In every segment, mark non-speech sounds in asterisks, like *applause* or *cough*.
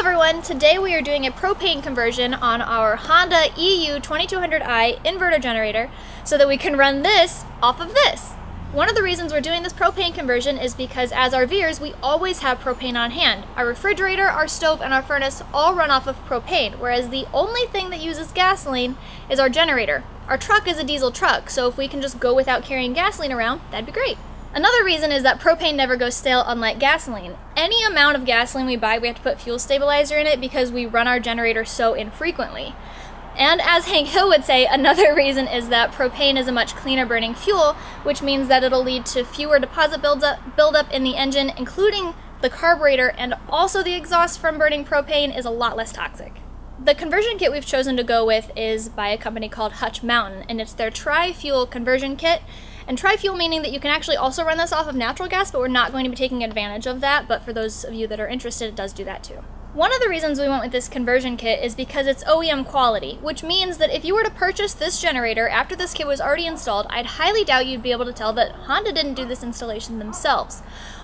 everyone, today we are doing a propane conversion on our Honda EU 2200i inverter generator so that we can run this off of this. One of the reasons we're doing this propane conversion is because as RVers, we always have propane on hand. Our refrigerator, our stove, and our furnace all run off of propane, whereas the only thing that uses gasoline is our generator. Our truck is a diesel truck, so if we can just go without carrying gasoline around, that'd be great. Another reason is that propane never goes stale, unlike gasoline. Any amount of gasoline we buy, we have to put fuel stabilizer in it because we run our generator so infrequently. And as Hank Hill would say, *laughs* another reason is that propane is a much cleaner burning fuel, which means that it'll lead to fewer deposit buildup, in the engine, including the carburetor, and also the exhaust from burning propane is a lot less toxic. The conversion kit we've chosen to go with is by a company called Hutch Mountain, and it's their tri-fuel conversion kit, and tri-fuel meaning that you can actually also run this off of natural gas, but we're not going to be taking advantage of that. But for those of you that are interested, it does do that too. One of the reasons we went with this conversion kit is because it's OEM quality, which means that if you were to purchase this generator after this kit was already installed, I'd highly doubt you'd be able to tell that Honda didn't do this installation themselves.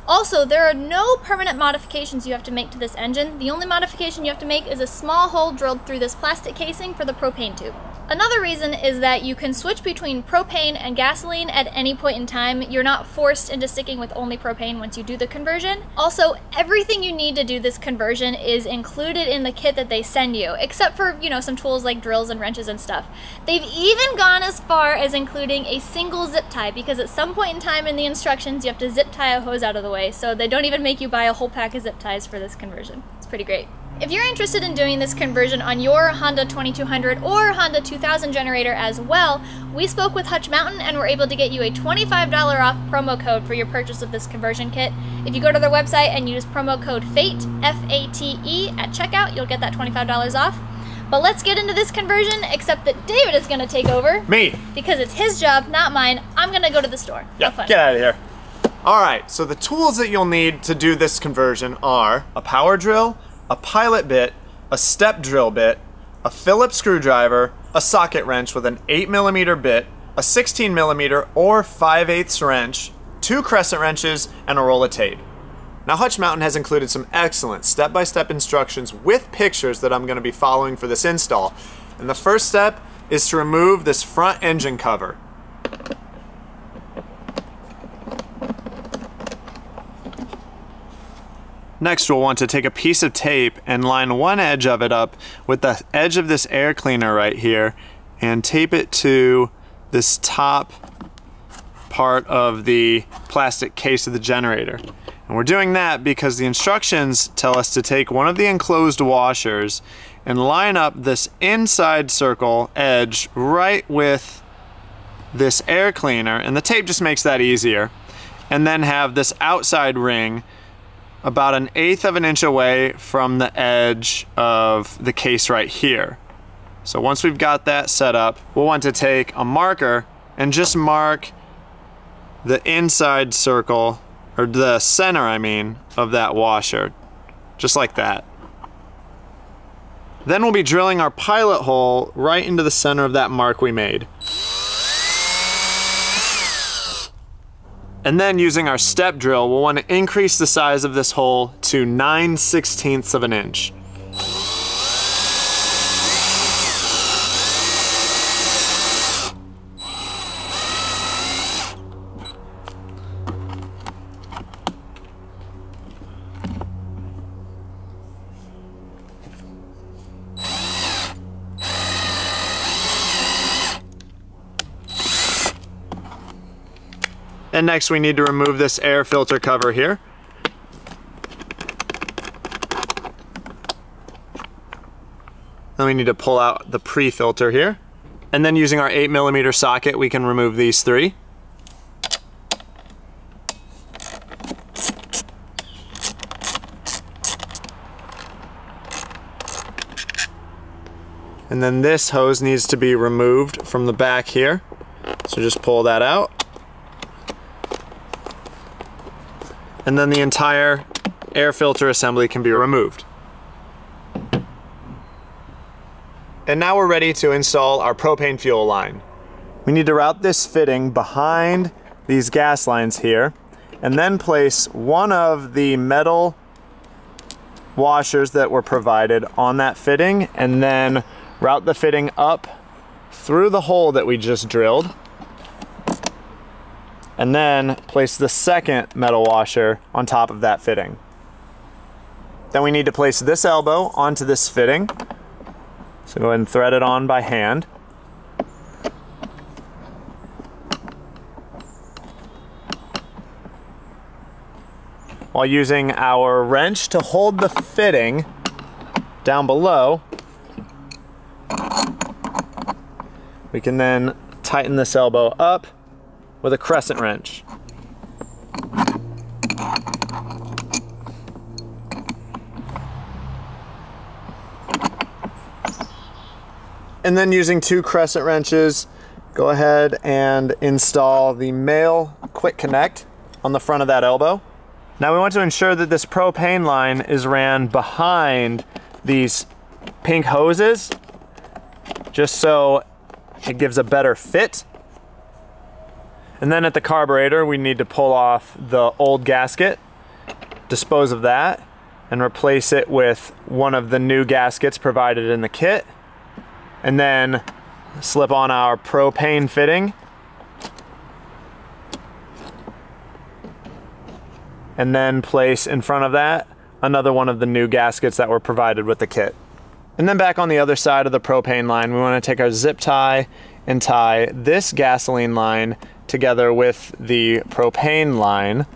Also, there are no permanent modifications you have to make to this engine. The only modification you have to make is a small hole drilled through this plastic casing for the propane tube. Another reason is that you can switch between propane and gasoline at any point in time. You're not forced into sticking with only propane once you do the conversion. Also, everything you need to do this conversion is included in the kit that they send you, except for, you know, some tools like drills and wrenches and stuff. They've even gone as far as including a single zip tie because at some point in time in the instructions you have to zip tie a hose out of the way, so they don't even make you buy a whole pack of zip ties for this conversion. It's pretty great. If you're interested in doing this conversion on your Honda 2200 or Honda 2000 generator as well, we spoke with Hutch Mountain and were able to get you a $25 off promo code for your purchase of this conversion kit. If you go to their website and use promo code FATE, F-A-T-E, at checkout, you'll get that $25 off. But let's get into this conversion, except that David is going to take over. Me. Because it's his job, not mine. I'm going to go to the store. Yeah, get out of here. All right, so the tools that you'll need to do this conversion are a power drill, a pilot bit, a step drill bit, a Phillips screwdriver, a socket wrench with an 8mm bit, a 16mm or 5 8 wrench, two crescent wrenches, and a roll of tape. Now Hutch Mountain has included some excellent step-by-step -step instructions with pictures that I'm going to be following for this install. And the first step is to remove this front engine cover. Next, we'll want to take a piece of tape and line one edge of it up with the edge of this air cleaner right here and tape it to this top part of the plastic case of the generator. And we're doing that because the instructions tell us to take one of the enclosed washers and line up this inside circle edge right with this air cleaner and the tape just makes that easier and then have this outside ring about an eighth of an inch away from the edge of the case right here. So once we've got that set up, we'll want to take a marker and just mark the inside circle, or the center I mean, of that washer, just like that. Then we'll be drilling our pilot hole right into the center of that mark we made. And then using our step drill, we'll want to increase the size of this hole to 9 sixteenths of an inch. And next we need to remove this air filter cover here. Then we need to pull out the pre-filter here. And then using our 8 millimeter socket, we can remove these three. And then this hose needs to be removed from the back here. So just pull that out. And then the entire air filter assembly can be removed. And now we're ready to install our propane fuel line. We need to route this fitting behind these gas lines here and then place one of the metal washers that were provided on that fitting and then route the fitting up through the hole that we just drilled and then place the second metal washer on top of that fitting. Then we need to place this elbow onto this fitting. So go ahead and thread it on by hand. While using our wrench to hold the fitting down below, we can then tighten this elbow up with a crescent wrench. And then using two crescent wrenches, go ahead and install the male quick connect on the front of that elbow. Now we want to ensure that this propane line is ran behind these pink hoses, just so it gives a better fit and then at the carburetor, we need to pull off the old gasket, dispose of that, and replace it with one of the new gaskets provided in the kit. And then slip on our propane fitting. And then place in front of that another one of the new gaskets that were provided with the kit. And then back on the other side of the propane line, we want to take our zip tie and tie this gasoline line together with the propane line.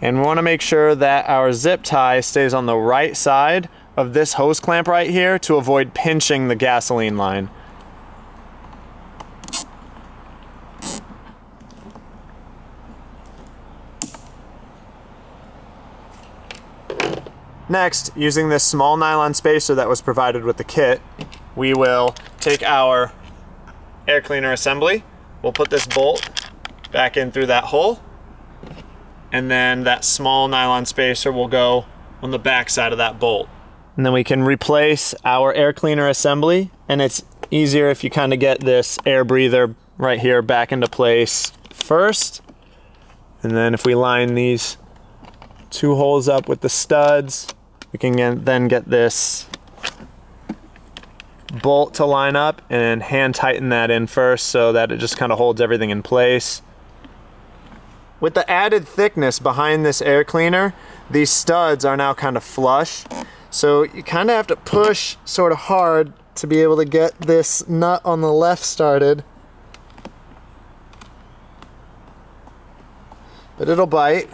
And we want to make sure that our zip tie stays on the right side of this hose clamp right here to avoid pinching the gasoline line. Next, using this small nylon spacer that was provided with the kit, we will take our air cleaner assembly We'll put this bolt back in through that hole and then that small nylon spacer will go on the back side of that bolt. And then we can replace our air cleaner assembly and it's easier if you kind of get this air breather right here back into place first. And then if we line these two holes up with the studs, we can then get this bolt to line up and hand tighten that in first so that it just kind of holds everything in place. With the added thickness behind this air cleaner, these studs are now kind of flush. So you kind of have to push sort of hard to be able to get this nut on the left started. But it'll bite.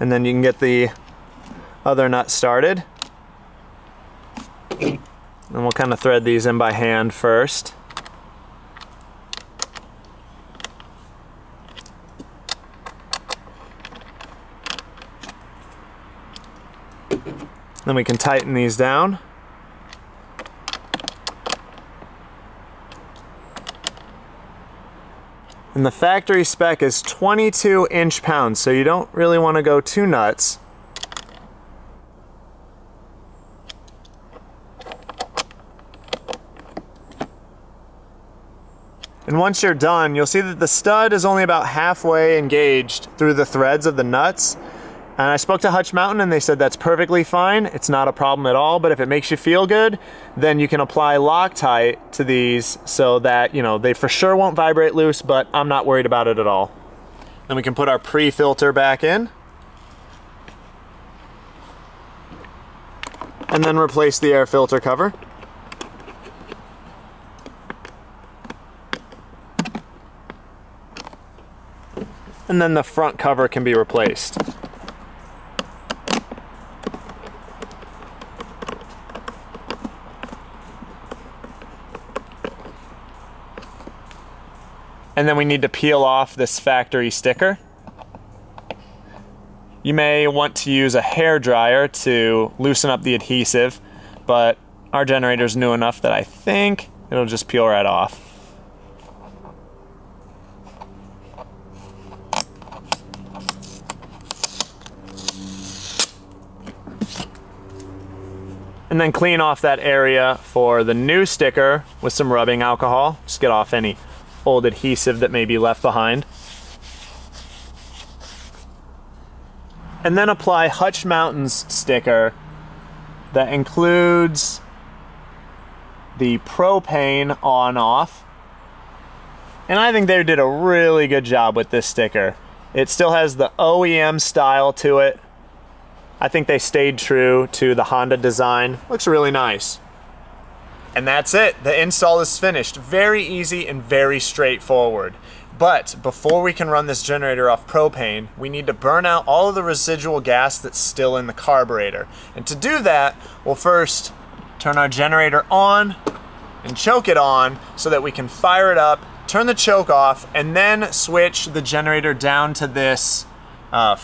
And then you can get the other nut started. And we'll kind of thread these in by hand first. Then we can tighten these down. And the factory spec is 22 inch pounds, so you don't really want to go too nuts. And once you're done, you'll see that the stud is only about halfway engaged through the threads of the nuts. And I spoke to Hutch Mountain and they said that's perfectly fine. It's not a problem at all, but if it makes you feel good, then you can apply Loctite to these so that, you know, they for sure won't vibrate loose, but I'm not worried about it at all. Then we can put our pre-filter back in. And then replace the air filter cover. And then the front cover can be replaced. And then we need to peel off this factory sticker. You may want to use a hair dryer to loosen up the adhesive, but our generator's new enough that I think it'll just peel right off. And then clean off that area for the new sticker with some rubbing alcohol. Just get off any old adhesive that may be left behind. And then apply Hutch Mountain's sticker that includes the propane on off. And I think they did a really good job with this sticker. It still has the OEM style to it. I think they stayed true to the Honda design. Looks really nice. And that's it. The install is finished. Very easy and very straightforward. But before we can run this generator off propane, we need to burn out all of the residual gas that's still in the carburetor. And to do that, we'll first turn our generator on and choke it on so that we can fire it up, turn the choke off, and then switch the generator down to this uh,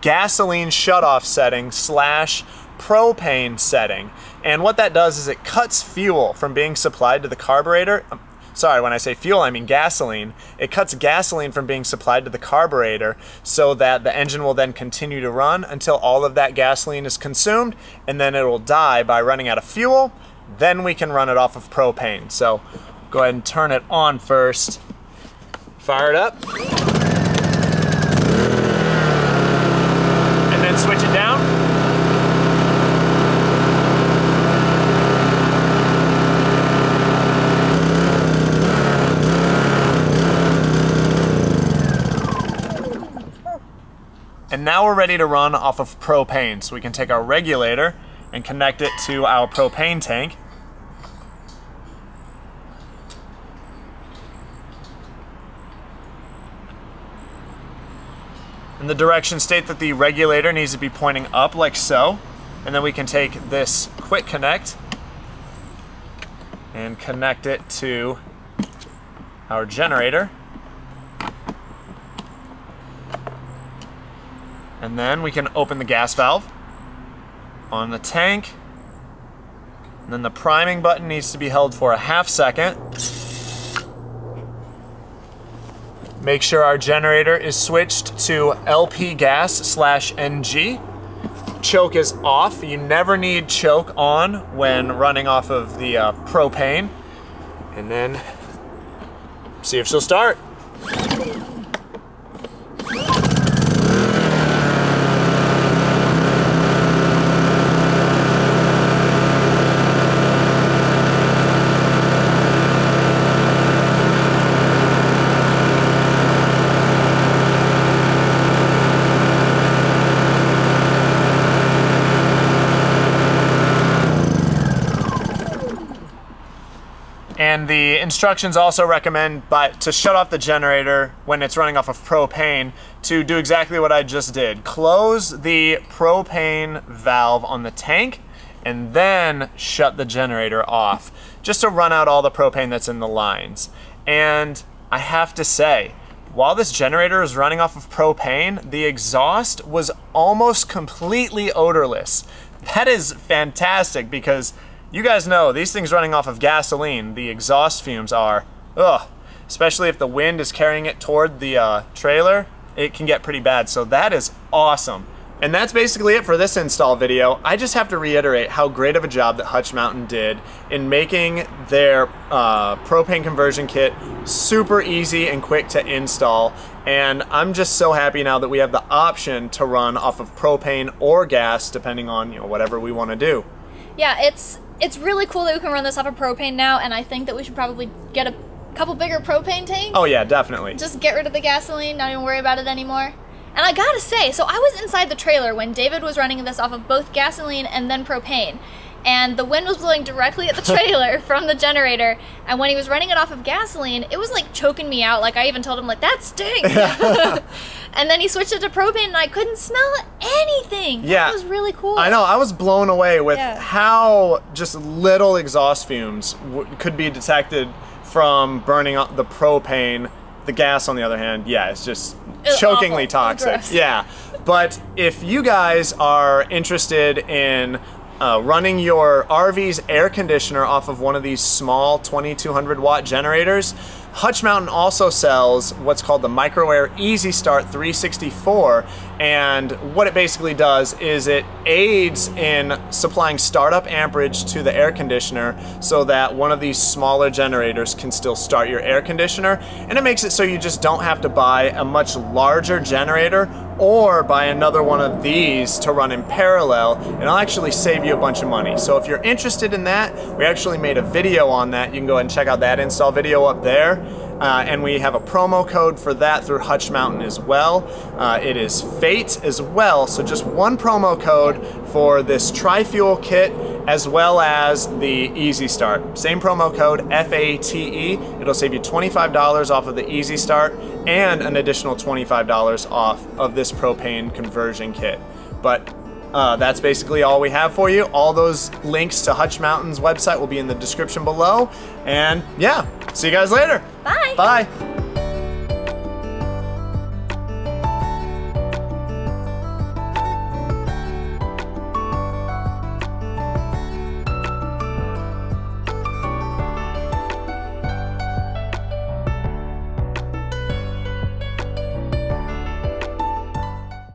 gasoline shutoff setting slash propane setting. And what that does is it cuts fuel from being supplied to the carburetor. Um, sorry, when I say fuel, I mean gasoline. It cuts gasoline from being supplied to the carburetor so that the engine will then continue to run until all of that gasoline is consumed and then it will die by running out of fuel. Then we can run it off of propane. So go ahead and turn it on first. Fire it up. And switch it down. And now we're ready to run off of propane. So we can take our regulator and connect it to our propane tank. And the directions state that the regulator needs to be pointing up like so. And then we can take this quick connect and connect it to our generator. And then we can open the gas valve on the tank. And then the priming button needs to be held for a half second. Make sure our generator is switched to LP gas slash NG. Choke is off. You never need choke on when running off of the uh, propane. And then see if she'll start. The instructions also recommend by, to shut off the generator when it's running off of propane to do exactly what I just did. Close the propane valve on the tank and then shut the generator off just to run out all the propane that's in the lines. And I have to say, while this generator is running off of propane, the exhaust was almost completely odorless. That is fantastic because you guys know these things running off of gasoline, the exhaust fumes are, ugh, especially if the wind is carrying it toward the uh, trailer, it can get pretty bad. So that is awesome. And that's basically it for this install video. I just have to reiterate how great of a job that Hutch Mountain did in making their uh, propane conversion kit super easy and quick to install. And I'm just so happy now that we have the option to run off of propane or gas, depending on you know whatever we want to do. Yeah, it's it's really cool that we can run this off of propane now, and I think that we should probably get a couple bigger propane tanks. Oh yeah, definitely. Just get rid of the gasoline, not even worry about it anymore. And I gotta say, so I was inside the trailer when David was running this off of both gasoline and then propane. And the wind was blowing directly at the *laughs* trailer from the generator. And when he was running it off of gasoline, it was like choking me out. Like I even told him, like, that stinks. *laughs* and then he switched it to propane and I couldn't smell anything. Yeah. That was really cool. I know. I was blown away with Yeah. how just little exhaust fumes w- could be detected from burning up the propane. The gas, on the other hand, yeah, it's just It's chokingly awful. toxic. Yeah. But if you guys are interested in uh, running your RV's air conditioner off of one of these small 2200 watt generators, Hutch Mountain also sells what's called the MicroAir Easy Start 364. And what it basically does is it aids in supplying startup amperage to the air conditioner so that one of these smaller generators can still start your air conditioner. And it makes it so you just don't have to buy a much larger generator or buy another one of these to run in parallel and it'll actually save you a bunch of money. So if you're interested in that, we actually made a video on that. You can go ahead and check out that install video up there. Uh, and we have a promo code for that through Hutch Mountain as well. Uh, it is FATE as well, so just one promo code for this tri-fuel kit as well as the Easy Start. Same promo code, F-A-T-E. It'll save you $25 off of the Easy Start and an additional $25 off of this propane conversion kit. But uh, that's basically all we have for you. All those links to Hutch Mountain's website will be in the description below. And yeah, see you guys later. Bye. Bye.